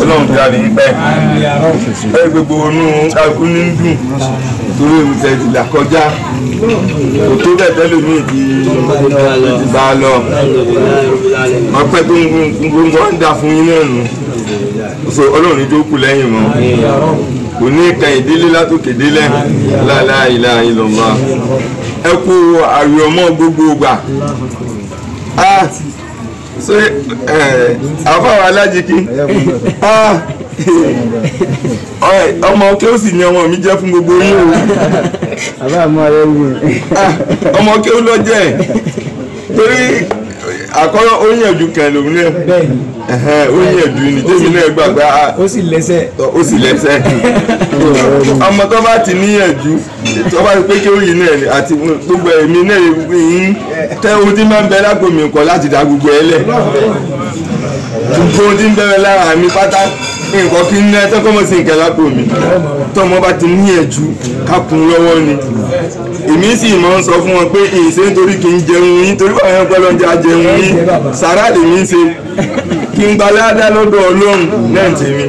ọlọ́run fi àbí pẹ́. Ẹ gbogbo onú kálukú ní ń dùn torí ìmùtẹ̀ ti là kọjá. Kò tó bẹ̀ tẹ́lẹ̀ mí ti ti bá a lọ. Ọpẹ́ tó ń gbogbo ń dà fún yín náà nù. So ọlọ́run ní tó kù lẹ́yìn mọ́. Kò ní kẹyìn délé látòkè délẹ̀. Ilaha illallah. Ẹ kú àrùọmọ gbogbo gbà so àfáwọn alájíkí. Ọmọ ó sì ní ọmọ mi jẹ́ fún gbogbo yín o. Àbá àmọ́ rẹ̀ wù. ọmọ kí ó lọ jẹ́. Torí àkọ́rọ́ ó yànjú kan lòun náà bẹ́ẹ̀ni. Ó yànjú ní tèmi náà gbàgbá ó sì lẹ́sẹ̀. ó sì lẹ́sẹ̀. Ọmọ tó bá ti níyànjú tó bá ti pé kí ó yìí náà àti gbogbo ẹ̀mí náà yìí tẹ́ ohun tí máa ń bẹ lágbo mi nǹkan láti dá gbogbo ẹ lẹ̀. Gbogbo ohun tí ń bẹ̀rẹ̀ lára mi pátá nǹkan kí ń ná ẹ tọ́kọ́ mọ̀ sí nǹkan lágbo mi. Tọ́mọ bá ti níyànjú kákun lọ́wọ́ ni. Èmi sì máa ń sọ fún wọn pé ìṣe nítorí kí n jẹun yín torí báwọn ẹgbẹ́ lọ́njà jẹun yín. Sàrà lèmi ṣe. Kí n gbalẹ́ adá lọ́dọ̀ ọlọ́run náà tèmi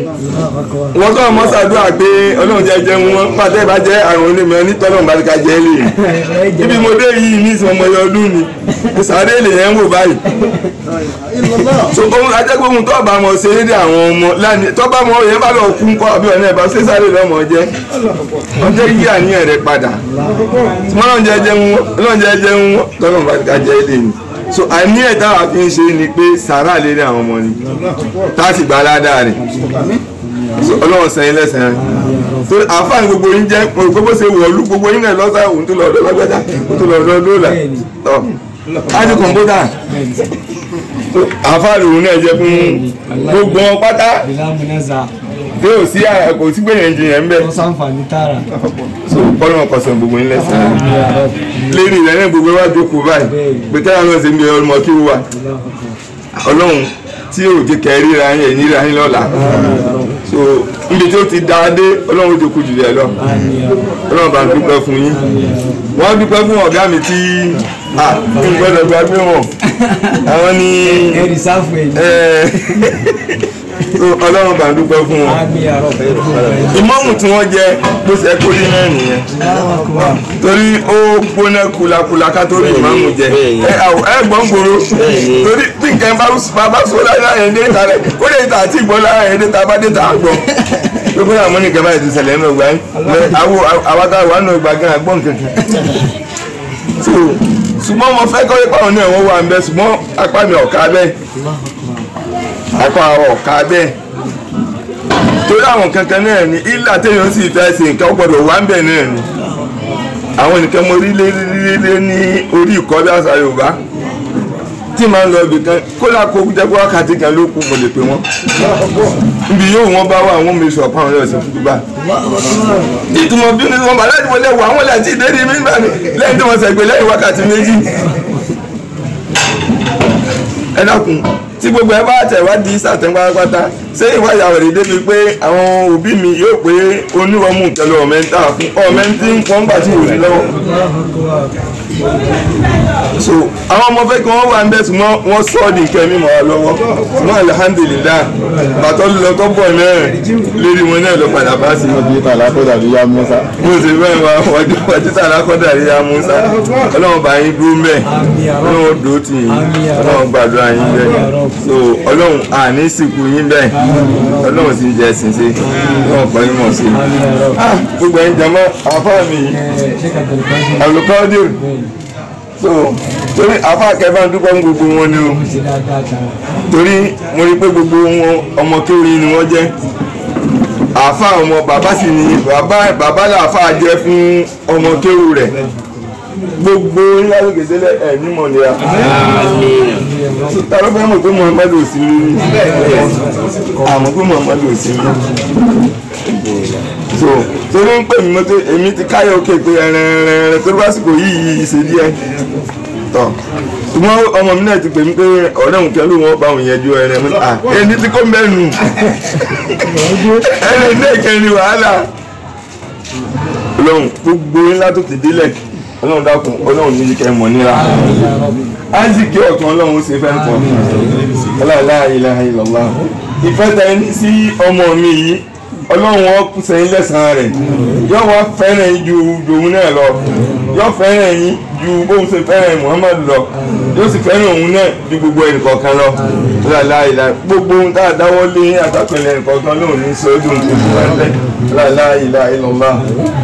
wọ́n kọ́ ọmọ ṣàdúrà pé ọlọ́run jẹ́ jẹun wọn pàtẹ́ bá jẹ́ àrùn onímọ̀ nítọ́lọ́run bá ti ka jẹ́ lè. Ibi mo dé yìí ní ìsìn ọmọ ẹyọ ọdún ni. Sàré lè yẹn wò báyìí. So ohun ajẹ́gbóhun tó bá mọ̀ ṣe lédè àwọn ọmọ tó bá mọ̀ yẹn bá lọ kú kọ́ àbí ọ̀nà ẹ̀bá ṣé sáré lọ́mọ jẹ́. Ọjọ́ yí àníyàn rẹ̀ padà. Ọlọ́run jẹ́ jẹun ọlọ́run jẹ́ jẹun tọ́lọ́run bá ka jẹ́ lè ni. So àní táwa fi ń ṣe ni pé sàrà lédè àwọn ọmọ ni. Tá a sì rẹ̀ ọlọ́run sẹ́yìn lẹ́sẹ̀ rẹ̀ tó àfáàní gbogbo yín jẹ́ gbogbo ṣe wọ̀lú gbogbo yín lọ́sà òun tó lọ ọ̀dọ́ lọ́gbẹ́dá òun tó lọ ọ̀dọ́ lọ́la tọ́ ájú kọ̀ǹpútà àfáàní òun náà jẹ́ fún gbogbo wọn pátá. Tí ò sí kò sí gbẹ̀yìn jìyàn ń bẹ̀. Ó sàǹfààní tààrà. so kọ́nà kọsàn gbogbo yín lẹ́sẹ̀ rẹ̀ lérí ìlànà gbogbo wa jókòó báyìí. Pé táwọn náà ṣe ń bẹ ọmọ kí wà. Ọlọ́run tí yóò jẹ́ kẹ́rí ra yín ẹ̀yìn ra yín lọ́la. So níbi tí ó ti dáa dé ọlọ́run tó kù jù lẹ̀ lọ. Ọlọ́run bá ń dúpẹ́ fún yín. Wọ́n dúpẹ́ fún ọ̀gá mi tí n gbọ́dọ̀ gbàgbé wọn. Àwọn ẹ̀ ní. Ọlọ́run bá ń dúpẹ́ fún wọn. Ìmọ̀mù tí wọ́n jẹ bó ṣe kó rí náà nìyẹn. Torí ó gbóná kulakula ká tó rí ìmọ̀mù jẹ. Ẹ ẹ gbọ́n gbòòrò. Torí bí nǹkan bá sọ lára ẹ̀ dé ta rẹ̀ ó lè ta àti ìgbọ́n lára ẹ̀ dé ta bá dé ta gbọ́. Gbogbo àwọn ọmọ nìkan báyìí ti ṣẹlẹ̀ nínú ọgbà yín. Àwọn wà nínú ọgbà gan agbọ́n kankan so ṣùgbọ́n mo fẹ́ kọ́ ipa òun náà wọ́n wà ń bẹ ṣùgbọ́n apá mi ọ̀ka bẹ́ẹ̀ apá ọ̀ka bẹ́ẹ̀. Torí àwọn kankan náà ni ilà téèyàn sì fẹ́ ṣe nǹkan gbọ́dọ̀ wà ń bẹ̀ náà ni. Àwọn nìkan mo rí lé ní orí ìkọ́lé àṣà Yorùbá. Tí màá lọ ibì kan kódà kó jẹ́ pé wákàtí kan ló kù mo lè pè wọ́n. Ibi yóò wọ́n bá wà wọ́n mi sọ fáwọn ọ̀rẹ́ ọ̀sẹ̀ fúdúbà ìtumọ̀ bí wọ́n bá láti wọlé wọ àwọn láti ìdérí mi gbà mí lẹ́yìn tí wọ́n sẹ̀gbẹ́ lẹ́yìn wákàtí méjì. Ẹ dákun tí gbogbo ẹ bá tẹ̀wádìí sàtẹ̀ pátápátá ṣé ìwà ìyàwó rẹ̀ débi pé àwọn òbí mi yóò pé onírọ̀mù kẹlẹ ọ̀mẹ́ntà fún? Ọ̀mẹ́ntì ń pọ́n gbà tí ò ní lọ́wọ́ so àwọn ọmọ fẹ́ kí wọ́n wà ń bẹ̀ ṣùgbọ́n wọ́n sọ ọ́ di nǹkan mímọ́ wa lọ́wọ́. Ṣùgbọ́n alhamdulillah bàtọ́ lọ tó bọ̀ náà lérí wọn náà lọ padà bá sí. wọ́n ti ta alákọ̀dà bí yá Musa. mo sì bẹ́ẹ̀ wá wọ́n ti ta alákọ̀dà rí ya Musa. Ọlọ́run bá yín dúró mẹ́ ọlọ́run dúró tì yín. Ọlọ́run gbàdúrà yín bẹ́ẹ̀ so ọlọ́run àní sìnkú yín bẹ́ẹ̀ ọlọ́run sì jẹ́ ẹ̀sìn sí. Ọlọ́run kọ́ yín mọ̀ sí. gbogbo ẹ̀yin jẹ́mọ́ àfáà mi. Àlùkọ́dìrì so torí àfa kẹfà ń dúpọ́ gbogbo wọn ni o. Torí mo rí pé gbogbo wọn ọmọ kéwì ni wọ́n jẹ́. Àfa ọmọ bàbá sì ni bàbá bàbá làáfà jẹ́ fún ọmọ kéwù rẹ̀. Gbogbo yálòkè délẹ̀ ẹ̀ nímọ̀ nira tàbí fẹ́ mọ̀ pé Muhammadu ò sí rí àmọ́ pé Muhammadu ò sí rí so torí ń pè mí mọ́tò èmi ti káyọ̀ òkè pé ẹ̀rẹ̀ẹ̀rẹ̀ torí lásìkò yìí yìí ṣe díẹ̀. Tọ̀ ṣùgbọ́n ọmọ mi náà ti pè mí pé ọ̀rẹ́ òun kẹ́lú wọn bá òun yẹn ju ẹ̀rẹ̀ mi à ẹni tí kò mẹ́nu ẹni ilé ìkẹrin wàhálà. Lọ́hùn gbogbo ńlá tó ti délẹ̀. Ọlọ́run dákun ọlọ́run ní kẹ́ mọ̀ níra áńsìkì ọ̀tún ọlọ́run ṣe fẹ́ pọ̀. La ilaha illallah ìfẹ́ tẹ ní sí ọmọ mi yìí ọlọ́run wọn sẹ́yìn lẹ́sàn-án rẹ̀. Yóò wá fẹ́ràn yín ju dòun náà lọ. Yóò fẹ́ràn yín ju bóun ṣe fẹ́ràn Muhammad lọ. Yóò sì fẹ́ràn òun náà ju gbogbo ẹnìkọ̀ọ̀kan lọ. La ilaha gbogbo ohun tá a dáwọ́ lé àtàkùnrin ẹnìkọ̀ọ̀kan lóun ní sọ́dún gbogbo ẹgbẹ́ la ilaha illallah.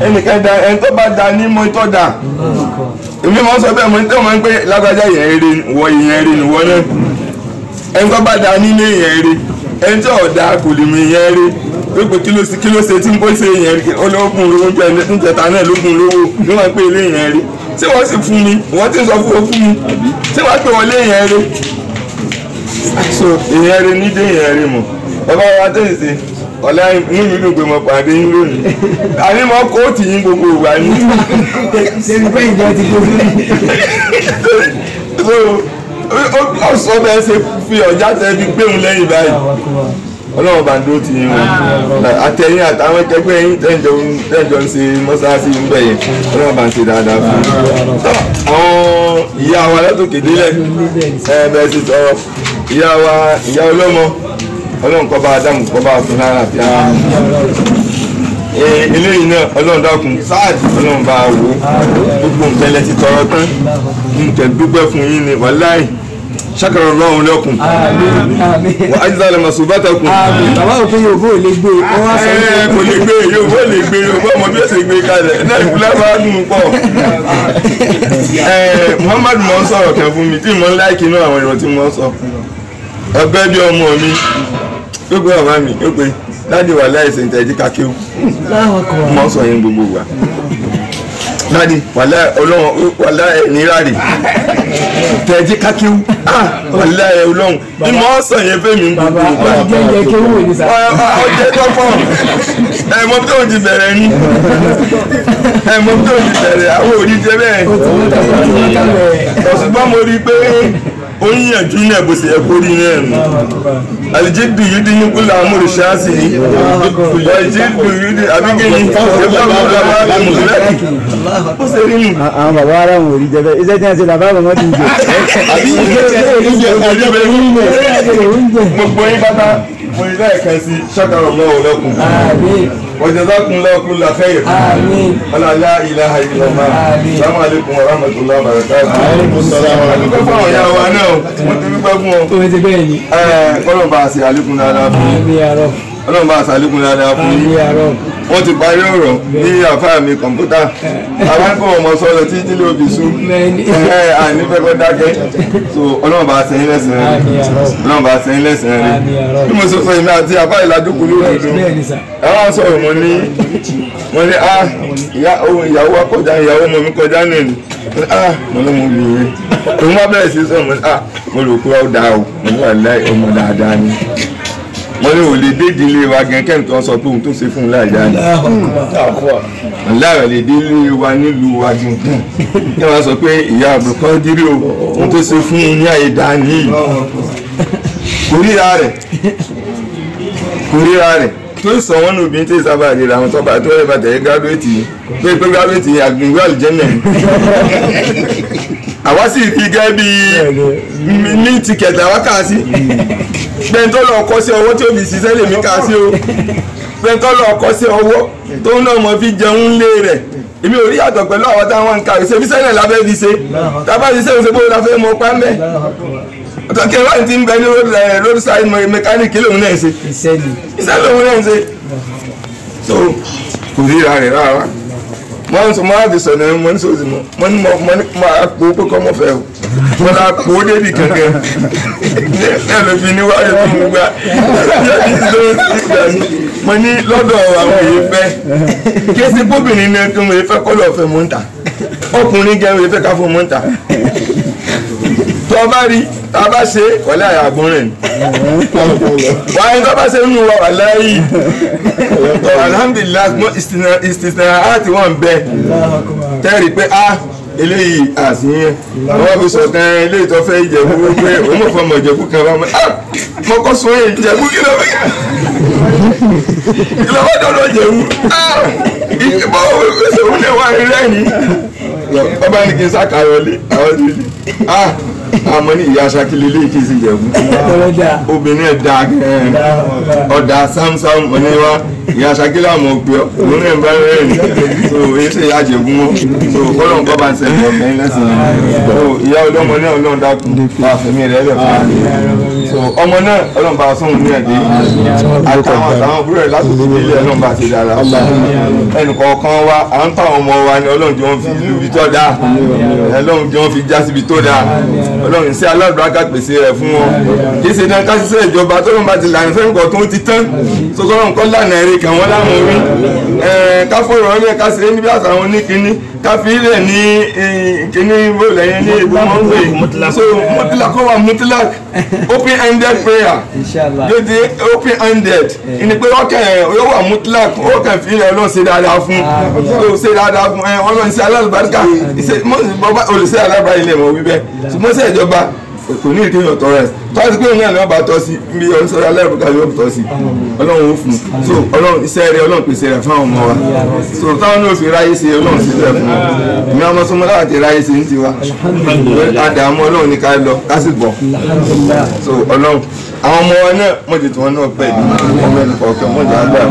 Ẹnìkan da ẹni tó bá da ní mọ́ da èmi máa ń sọ bẹ́ẹ̀ mo ní tẹ́ wọ́n ń pé lágbájá yẹn eré wọ ìyẹn eré nìwọ náà. Ẹni tó bá pé kí ló ṣe kí ló ṣe tí ń bó ṣe yẹn rí? Olóògùn lówó jẹ ń jẹta náà lógún lówó ní wọn pé ilé yẹn rí. Tí wọ́n sì fún mi? Wọ́n ti sọ fún fún mi. Tí wọ́n pè wọ́n lé yẹn rí? So ìyẹn rí ní dé yẹn rí mọ̀. Bàbá wa tẹ̀sí sí ọ̀la inú mi dùn pé mo pàdé yín lónìí. Àní mo kóòtù yín gbogbo ìgbà yín ṣebí pé ìjọ ti mi. so ó sọ bẹ́ẹ̀ ṣe fi ọ̀já tẹ fi gbéhùn lẹ́yìn báyìí ọlọ́run bá ń dúró ti yín wọn àtẹ̀yìn àtàwọn ẹgbẹ́ yín tẹ́jọ́ ń ṣe mọ́sáàsì ń bẹ̀ yẹn ọlọ́run bá ń ṣe dáadáa fún un. àwọn ìyá wa látòkè délẹ̀ ẹ bẹ́ẹ̀ ti tọrọ ìyá wa ìyá ọlọ́mọ ọlọ́run kọ́ bá Ádámù kọ́ bá fún náírà bí a eléyìí náà ọlọ́run dákun sáàdì ọlọ́run bá wò gbogbo nǹkan lẹ ti tọrọ tán. Nǹkan dúpẹ́ fún yín ni wàláì ṣàkàrọ̀ ọlọ́run lẹ́kùn wà á jíjá lẹ́mọ̀ sùn bàtà kùn. bàbá òfin ò lè gbé wọn wá sọ ẹ kò lè gbé bó lè gbé bó ọmọ bí ó ṣe gbé kalẹ̀. Náà ìfúnlẹ̀ bá dùn pọ̀. Muhammad mọ̀ ń sọ̀rọ̀ kan fún mi tí mo ń láìkí inú àwọn ìrọ̀ tí mo ń sọ. ọgbẹ́ bí ọmọ mi. Yóò gbé bàbá mi yóò gbé. Dáàdi wà láìsẹ̀ ìtẹ̀jí kakéwù mọ̀ ń sọ yẹn gbogbo wa láti wàlá ọlọ́run wàlá ẹ̀ nírarì tẹ̀jí kákíw wàlá ẹ̀ ọlọ́run. Bí mo sọ yẹn fẹ́ mi gbogbo bàbá ọjọ́ ọjọ́ tọ́pọ̀. Ẹ̀ mọ tó ti bẹ̀rẹ̀ ni. Ẹ̀ mọ tó ti bẹ̀rẹ̀. Àwọn òní jẹ bẹ́ẹ̀. Ọ̀ṣùgbọ́n mo rí i pé oníyànjú náà bó ṣe yẹ kó rí náà nù alijiddu yìí dín ní kúlẹ̀ amúrù ṣáàṣì yìí alijiddu yìí dín abígẹ́ni ìfẹ́ mi lọ́wọ́ bá mi lẹ́kì ó ṣe rí nù. àwọn bàbá ara wọn ò rí jẹbẹ iṣẹ́ tí wọ́n ṣe làbá wọn ti jẹ. gbogbo yín bàbá mo ní lẹ́ẹ̀kan sí ṣàkàrọ̀ mọ́ òun lẹ́kùn wajazakum la kulla khair wala la ilaha illallah assalamu alaikum wa rahmatullahi wa barakatuh alaikum salam wa rahmatullahi wa barakatuh wa náà mo ti dúpẹ́ fún ọ. o ti bẹ́ẹ̀ ni. ẹ kọ́lọ̀ bá a ṣe àlékún dáadáa fún mi. àmì àrọ̀ ọlọ́run bá a ṣe àlékún dáadáa fún yín. Wọ́n ti parí ọ̀rọ̀ ní àfáà mi kọ̀ǹpútà. Àwọn ẹ̀kọ́ ọmọ sọ̀rọ̀ tí ló fi sú Bẹ́ẹ̀ni. àní fẹ́ kọ́ dákẹ́. So ọlọ́run bá a ṣe yín lẹ́sìn rẹ̀ ọlọ́run bá a ṣe yín lẹ́sìn rẹ̀ bí mo sọ fún yín náà àti bẹ́ẹ̀ ni sà. ẹ wá sọ̀rọ̀ mo ní mo ní ah ìyá ohun ìyàwó wa kọjá ìyàwó ọmọ mi kọjá mo ní ah mo ní mo lù yẹn òun wá bẹ̀rẹ̀ sí sọ̀rọ̀ mo ní ah mo rò pé ó dáa o. Mo ní wà láì ọmọ dáadáa ni mo ní ò lè dé ìdílé wa gan ń sọ pé òun tó ṣe fún un láì dáa ni. Aláàrẹ̀ lè dé ilé wa nílùú wa gan. Kí wọ́n sọ pé ìyá àbùkọ́ dírí o òun tó ṣe fún un ní àyè dáa nìyí kò ríra rẹ̀. Kò ríra rẹ̀. Tó sọ wọn n tí sábà ríra àwọn tọ́ba tó rẹ̀ bàtẹ̀ gírádùétì pé pé gírádùétì àgbìngbé àlùjẹ́nẹ̀ àwa sì fi gẹ́ bí ní tìkẹ̀tì àwa pẹ̀ntọ́ lọ kọ́ sí ọwọ́ tí fi ṣiṣẹ́ lèmi kà sí o. Pẹ̀ntọ́ lọ kọ́ sí ọwọ́ tó ń náà mọ̀ fi jẹun lé rẹ̀. Èmi ò rí yàtọ̀ pẹ̀lú àwọn táwọn ń kàwé ṣe fi sẹ́yìn lábẹ́ fi ṣe. Tábà fi sẹ́yìn ṣe bó la fẹ́ mọ pàmẹ́ ọ̀tọ̀kẹ́ wáyé ti ń bẹ ní road side mechanic lòun náà ṣe. Iṣẹ́ lòun náà ṣe. So kò ríra rẹ̀ rárá. Wọ́n sọ máa fi sọ̀nà ẹ̀ mọ́ ní sọ́ọ̀sì mọ́ mọ́ ní mọ́ po pé kọ́ mọ́ fẹ́ o wọ́n á po débi kankan. Náà ló fi ní wáyé fún mi gbà mo ní lọ́dọ̀ àwọn èyí fẹ́. Ti bóbìnrin náà tó mo fẹ́ kọ́ lọ́ọ́ fẹ́ mọ́ ń tà ọkùnrin gẹ́gẹ́ mo fẹ́ ká fún mọ́ ń tà tó o bá rí tá a bá ṣe wọlé àyàgbọ́n rẹ̀ ni. Wáyé tó bá ṣe nínú wa wà láyé. Tó alhamdulilayi istisna àti wọn bẹ. Tẹ́rì pé a eléyìí àṣìyẹn wọ́n fi sọ̀tàn eléyìí tó fẹ́ ìjẹ̀bú pé òun mọ̀ fọmọ ìjẹ̀bú kan bá mọ́ a mo kọ́ sọ yẹn ìjẹ̀bú kí ló fẹ́ kí? Ló fẹ́ dọ́dọ̀ ìjẹ̀bú? A ìjẹ̀bú òun lè wá rí rẹ́yìn ọba ní kí n sákàyọlé àwọn ti di ah àmọ́ ní ìyá aṣakílẹ̀ ilé kí n sì jẹ̀bú ọlọ́dà obìnrin ẹ̀ dáa gan-an ọ̀dà sámsám oníwá. Ìyá aṣakílẹ̀ àmọ́ ọ́. Òun náà ń bá rẹ̀ ní so èyí sì yá jẹ̀bú wọn so kọ́lọ́n kọ́ bá ń sẹ́yìn ọ̀fẹ́ lẹ́sìn. So ìyá ọlọ́mọ náà ọlọ́run dákun. Bá fẹ̀mí rẹ̀ lẹ̀ fún mi so ọmọ náà ọlọ́run bá sọ̀rọ̀ ní ẹ̀dẹ́. Àtàwọn àtàwọn àbúrò rẹ̀ látòkè ilé ọlọ́run bá ṣe dára. Ẹnì kọ̀ọ̀kan wa à ń tàwọn ọmọ wa ni ọlọ́run jọ ń fi ìlú ibi tó dáa ọlọ́run jọ ń fi já síbi tó dáa ọlọ́run sí alábàákà pèsè rẹ̀ fún wọn? Kì í ṣe náà ká ṣiṣẹ́ ìjọba tó lóun bá ti lànà fẹ́ẹ́ kọ̀ tó ti tán. Sọkọ́rọ̀ nǹkan lànà èrè kàn wọ́n láwọn orí ká fọ̀rọ̀ ọ̀rẹ́ ká ṣe níbi àtàwọn oníkíní ká fi ilẹ̀ ní kíní bóòlù ẹ̀yẹ ní èdè pè so mutila kọ́ wa mutila open ended prayer di open ended ìní pé kàn yóò wà mutila ó kàn fi ilẹ̀ ọlọ́run ṣe dáadáa fún. Ó ṣe dáadáa fún ọlọ́run ṣe alábàárìkà olùṣe alábàárì ilẹ̀ mọ̀ wíbẹ̀ ṣùgbọ́n ṣe ìjọba kò ní ìdí ìyọ̀tọ̀ rẹ̀ tọ́sí pé òun náà ni wọ́n bá tọ́ sí bí ọ̀sẹ̀ alábàárìkà yóò tọ́ sí. Ọlọ́run ó fún so ọlọ́run iṣẹ́ rẹ̀ ọlọ́run pèsè rẹ̀ fún àwọn ọmọ wa. So táwọn náà fi ráyé ṣe ọlọ́run sí rẹ̀ fún wọn. Ìmọ̀ ọmọ sọmọ láti ráyé ṣe ń tiwa. Àdàmú ọlọ́run ní ká lọ ká sì bọ̀. So ọlọ́run àwọn ọmọ wa náà mọ̀ tètè wọn náà pẹ̀ ní ọmọ ẹnì kọ̀ọ̀kan mọ̀ jà ń dà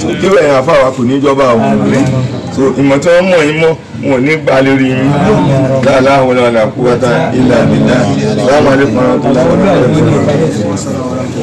so kí wẹ̀yìn àfáwà kò ní jọba o. So ìmọ̀ tí wọ́n mọ̀ yín mọ̀ wọn ò ní gbà lórí yín. Láàláhùn lọ́wọ́ làkúwọ́tà ilà ìlà ìlà àmàlẹ́kùnrin tó lọ́wọ́